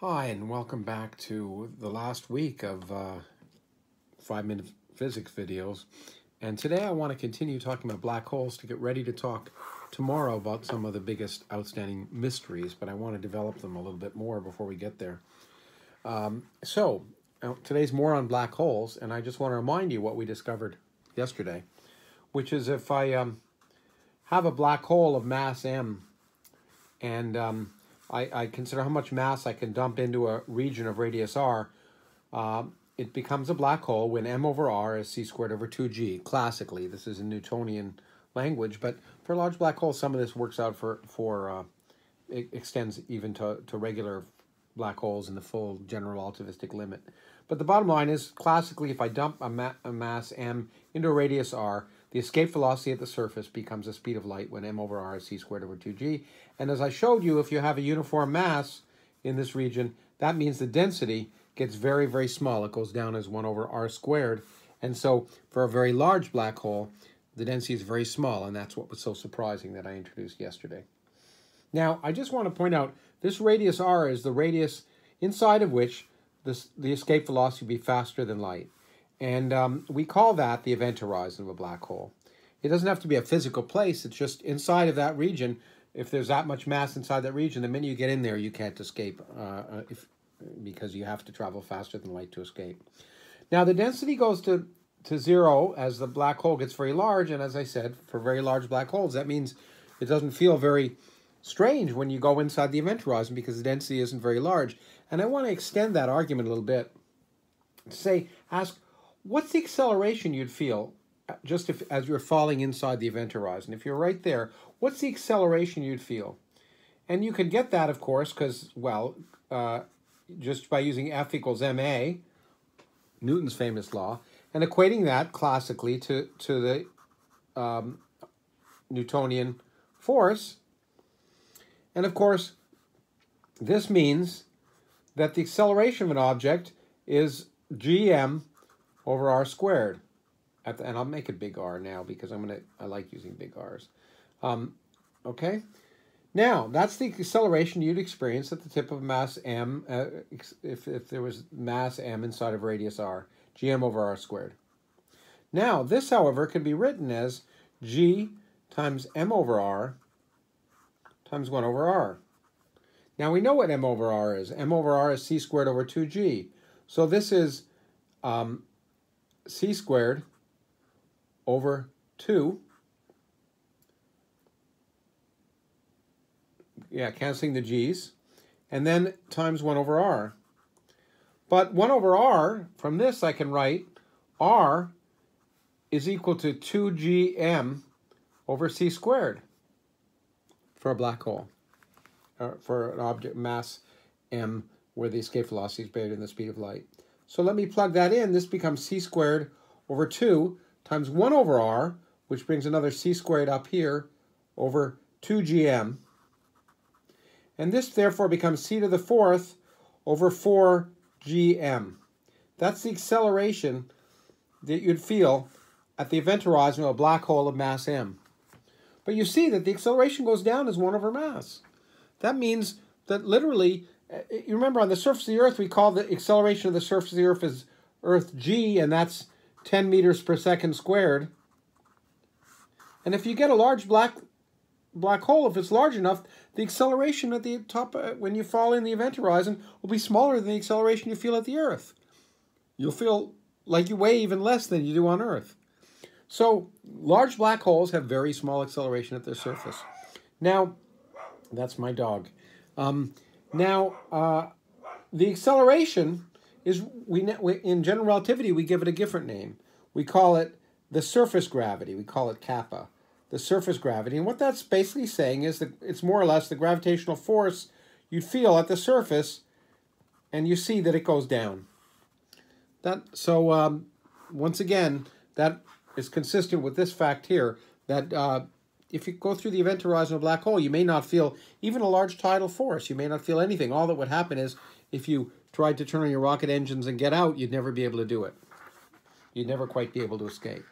Hi, and welcome back to the last week of uh, five minute physics videos. And today I want to continue talking about black holes to get ready to talk tomorrow about some of the biggest outstanding mysteries, but I want to develop them a little bit more before we get there. Um, so, uh, today's more on black holes, and I just want to remind you what we discovered yesterday, which is if I um, have a black hole of mass m and um, I, I, consider how much mass I can dump into a region of radius r, uh, it becomes a black hole when m over r is c squared over 2g. Classically, this is in Newtonian language, but for a large black hole, some of this works out for, for uh, it extends even to, to regular black holes in the full general relativistic limit. But the bottom line is, classically, if I dump a, ma a mass m into a radius r, the escape velocity at the surface becomes the speed of light when m over r is c squared over 2g. And as I showed you, if you have a uniform mass in this region, that means the density gets very, very small. It goes down as 1 over r squared. And so for a very large black hole, the density is very small, and that's what was so surprising that I introduced yesterday. Now, I just want to point out, this radius r is the radius inside of which this, the escape velocity will be faster than light. And um, we call that the event horizon of a black hole. It doesn't have to be a physical place. It's just inside of that region. If there's that much mass inside that region, the minute you get in there, you can't escape uh, uh if, because you have to travel faster than light to escape. Now, the density goes to, to zero as the black hole gets very large. And as I said, for very large black holes, that means it doesn't feel very strange when you go inside the event horizon because the density isn't very large. And I want to extend that argument a little bit to say, ask, what's the acceleration you'd feel uh, just if, as you're falling inside the event horizon? If you're right there, what's the acceleration you'd feel? And you could get that, of course, because, well, uh, just by using F equals ma, Newton's famous law, and equating that classically to, to the um, Newtonian force. And of course, this means that the acceleration of an object is gm over r squared. The, and I'll make a big R now because I'm gonna I like using big R's. Um, okay. Now that's the acceleration you'd experience at the tip of mass m uh, if if there was mass m inside of radius r, gm over r squared. Now this, however, can be written as g times m over r times 1 over r. Now we know what m over r is. m over r is c squared over 2g. So this is um, c squared over 2. Yeah, canceling the g's. And then times 1 over r. But 1 over r, from this I can write r is equal to 2gm over c squared for a black hole, or for an object mass m where the escape velocity is greater than the speed of light. So let me plug that in. This becomes c squared over 2 times 1 over r, which brings another c squared up here over 2gm. And this therefore becomes c to the fourth over 4gm. That's the acceleration that you'd feel at the event horizon of a black hole of mass m. But you see that the acceleration goes down as 1 over mass. That means that literally you remember on the surface of the Earth, we call the acceleration of the surface of the Earth as Earth g, and that's 10 meters per second squared. And if you get a large black black hole, if it's large enough, the acceleration at the top, uh, when you fall in the event horizon, will be smaller than the acceleration you feel at the Earth. You'll feel like you weigh even less than you do on Earth. So large black holes have very small acceleration at their surface. Now, that's my dog. Um, now, uh, the acceleration is, we, in general relativity, we give it a different name. We call it the surface gravity. We call it kappa, the surface gravity. And what that's basically saying is that it's more or less the gravitational force you feel at the surface, and you see that it goes down. That So, um, once again, that is consistent with this fact here, that uh, if you go through the event horizon of a black hole, you may not feel even a large tidal force. You may not feel anything. All that would happen is if you tried to turn on your rocket engines and get out, you'd never be able to do it. You'd never quite be able to escape.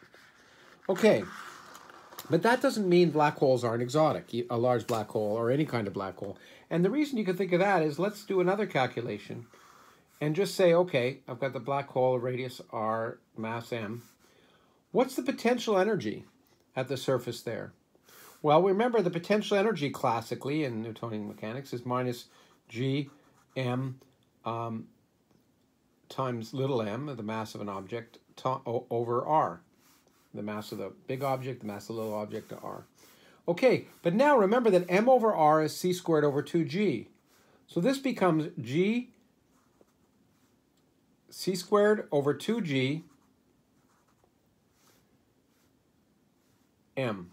Okay. But that doesn't mean black holes aren't exotic, a large black hole or any kind of black hole. And the reason you can think of that is let's do another calculation and just say, okay, I've got the black hole radius r, mass m. What's the potential energy at the surface there? Well, remember the potential energy classically in Newtonian mechanics is minus g m um, times little m, the mass of an object, over r. The mass of the big object, the mass of the little object r. Okay, but now remember that m over r is c squared over 2g. So this becomes g c squared over 2g m.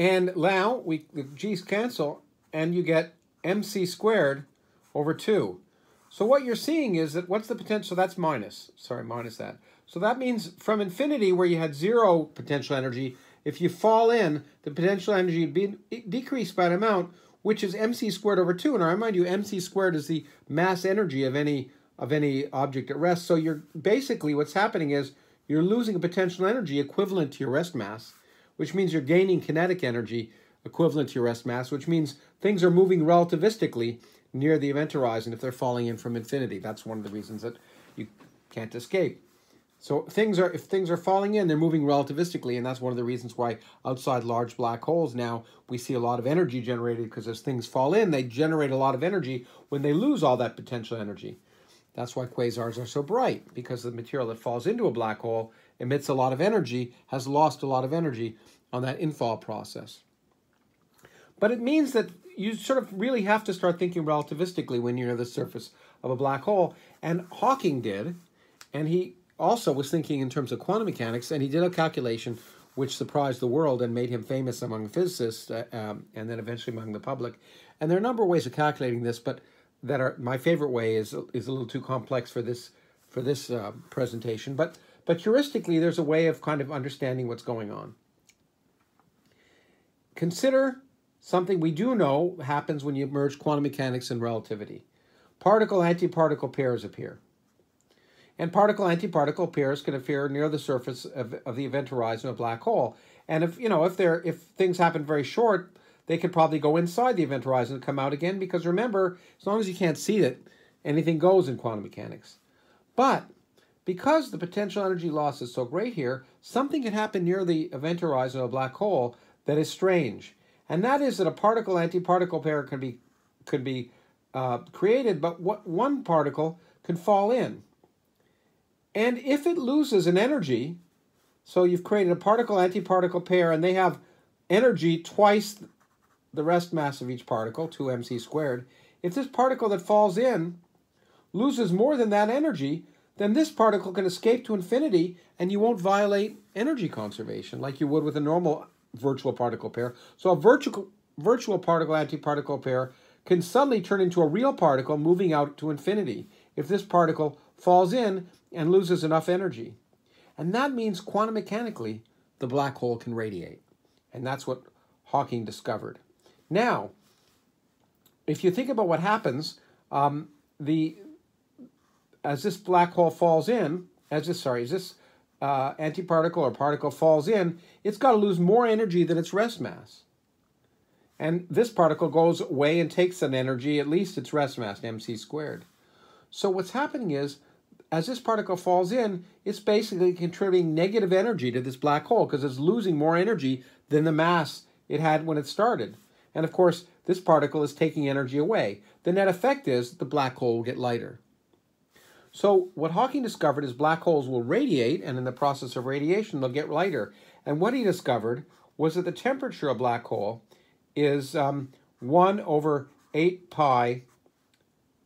And now we the g's cancel and you get mc squared over 2. So what you're seeing is that what's the potential? So that's minus. Sorry, minus that. So that means from infinity, where you had zero potential energy, if you fall in, the potential energy would be decreased by an amount, which is mc squared over 2. And I remind you, mc squared is the mass energy of any of any object at rest. So you're basically what's happening is you're losing a potential energy equivalent to your rest mass, which means you're gaining kinetic energy equivalent to your rest mass, which means things are moving relativistically near the event horizon if they're falling in from infinity. That's one of the reasons that you can't escape. So things are if things are falling in, they're moving relativistically, and that's one of the reasons why outside large black holes now we see a lot of energy generated because as things fall in, they generate a lot of energy when they lose all that potential energy. That's why quasars are so bright because the material that falls into a black hole emits a lot of energy, has lost a lot of energy on that infall process. But it means that you sort of really have to start thinking relativistically when you're near the surface of a black hole. And Hawking did, and he also was thinking in terms of quantum mechanics, and he did a calculation which surprised the world and made him famous among physicists uh, um, and then eventually among the public. And there are a number of ways of calculating this, but that are my favorite way is is a little too complex for this for this uh, presentation. But but heuristically, there's a way of kind of understanding what's going on. Consider Something we do know happens when you merge quantum mechanics and relativity. Particle-antiparticle pairs appear. And particle-antiparticle pairs can appear near the surface of, of the event horizon of a black hole. And if you know if they're if things happen very short, they could probably go inside the event horizon and come out again because remember, as long as you can't see it, anything goes in quantum mechanics. But because the potential energy loss is so great here, something can happen near the event horizon of a black hole that is strange and that is that a particle-antiparticle pair can be could be uh, created, but what one particle can fall in. And if it loses an energy, so you've created a particle-antiparticle pair, and they have energy twice the rest mass of each particle, 2mc squared. If this particle that falls in loses more than that energy, then this particle can escape to infinity and you won't violate energy conservation like you would with a normal virtual particle pair. So a virtual, virtual particle-antiparticle pair can suddenly turn into a real particle moving out to infinity if this particle falls in and loses enough energy. And that means quantum mechanically, the black hole can radiate. And that's what Hawking discovered. Now, if you think about what happens, um, the as this black hole falls in, as this sorry, as this uh, antiparticle or particle falls in, it's got to lose more energy than its rest mass. And this particle goes away and takes an energy, at least its rest mass, mc squared. So what's happening is, as this particle falls in, it's basically contributing negative energy to this black hole because it's losing more energy than the mass it had when it started. And of course, this particle is taking energy away. The net effect is the black hole will get lighter. So what Hawking discovered is black holes will radiate, and in the process of radiation, they'll get lighter. And what he discovered was that the temperature of black hole is um, 1 over 8 pi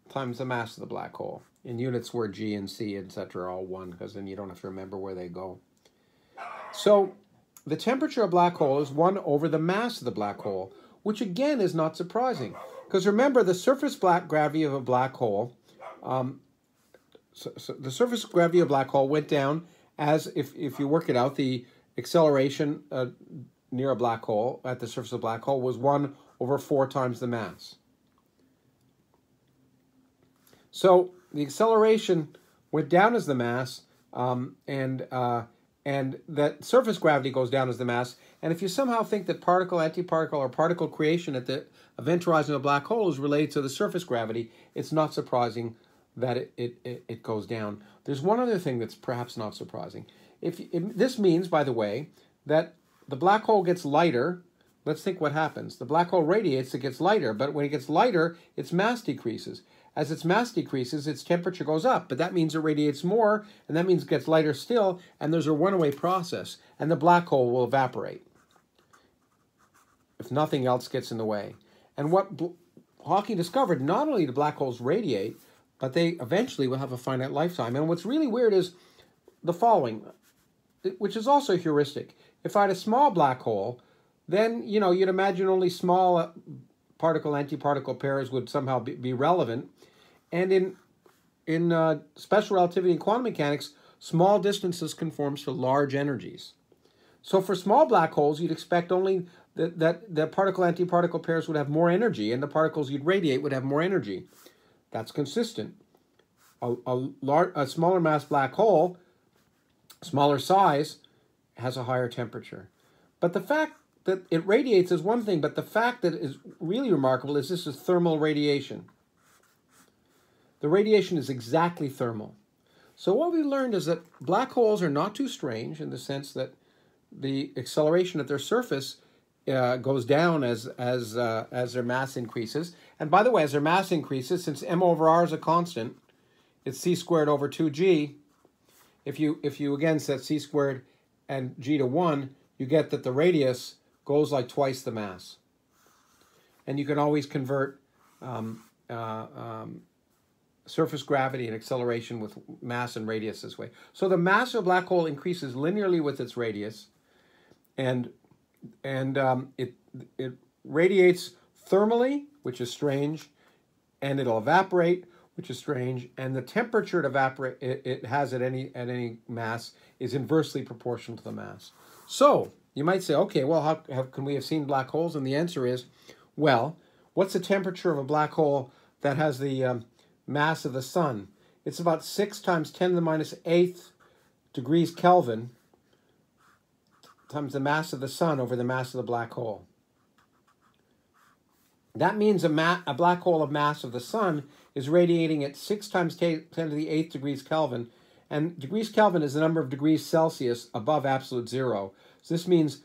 times the mass of the black hole. In units where g and c, etc., are all 1, because then you don't have to remember where they go. So the temperature of black hole is 1 over the mass of the black hole, which again is not surprising. Because remember, the surface black gravity of a black hole um, so, so the surface gravity of black hole went down as if, if you work it out, the acceleration uh, near a black hole at the surface of a black hole was 1 over 4 times the mass. So the acceleration went down as the mass, um, and uh, and that surface gravity goes down as the mass. And if you somehow think that particle, antiparticle, or particle creation at the event horizon of a black hole is related to the surface gravity, it's not surprising that it, it, it, goes down. There's one other thing that's perhaps not surprising. If, if This means, by the way, that the black hole gets lighter. Let's think what happens. The black hole radiates, it gets lighter, but when it gets lighter, its mass decreases. As its mass decreases, its temperature goes up, but that means it radiates more, and that means it gets lighter still, and there's a runaway process, and the black hole will evaporate if nothing else gets in the way. And what Hawking discovered, not only do black holes radiate, but they eventually will have a finite lifetime. And what's really weird is the following, which is also heuristic. If I had a small black hole, then, you know, you'd imagine only small uh, particle-antiparticle pairs would somehow be, be relevant. And in, in uh, special relativity and quantum mechanics, small distances conforms to large energies. So for small black holes, you'd expect only that, that the particle-antiparticle pairs would have more energy, and the particles you'd radiate would have more energy. That's consistent. A, a, a smaller mass black hole, smaller size, has a higher temperature. But the fact that it radiates is one thing, but the fact that is really remarkable is this is thermal radiation. The radiation is exactly thermal. So what we learned is that black holes are not too strange in the sense that the acceleration at their surface uh, goes down as as uh, as their mass increases. And by the way, as their mass increases, since m over r is a constant, it's c squared over 2g. If you if you again set c squared and g to 1, you get that the radius goes like twice the mass. And you can always convert um, uh, um, surface gravity and acceleration with mass and radius this way. So the mass of a black hole increases linearly with its radius, and and um, it it radiates thermally, which is strange, and it'll evaporate, which is strange, and the temperature it evaporate it, it has at any at any mass is inversely proportional to the mass. So you might say, okay, well, how, can we have seen black holes? And the answer is, well, what's the temperature of a black hole that has the um, mass of the sun? It's about 6 times 10 to the minus 8th degrees Kelvin times the mass of the sun over the mass of the black hole. That means a, ma- a black hole of mass of the sun is radiating at 6 times 10 to the 8th degrees Kelvin. And degrees Kelvin is the number of degrees Celsius above absolute zero. So this means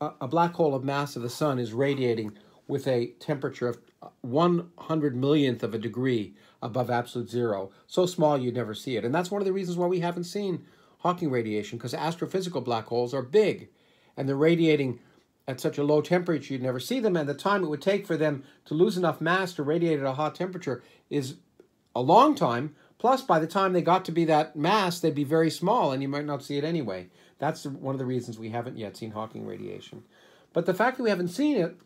a, a black hole of mass of the sun is radiating with a temperature of uh, 100 millionth of a degree above absolute zero. So small you'd never see it. And that's one of the reasons why we haven't seen Hawking radiation, because astrophysical black holes are big and they're radiating at such a low temperature you'd never see them, and the time it would take for them to lose enough mass to radiate at a hot temperature is a long time. Plus, by the time they got to be that mass, they'd be very small, and you might not see it anyway. That's one of the reasons we haven't yet seen Hawking radiation. But the fact that we haven't seen it,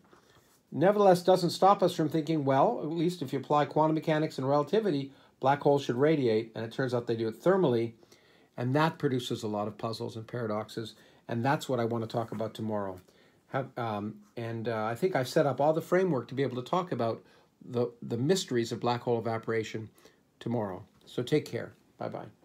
nevertheless, doesn't stop us from thinking, well, at least if you apply quantum mechanics and relativity, black holes should radiate, and it turns out they do it thermally, and that produces a lot of puzzles and paradoxes, and that's what I want to talk about tomorrow. Have, um, and uh, I think I've set up all the framework to be able to talk about the, the mysteries of black hole evaporation tomorrow. So take care. Bye-bye.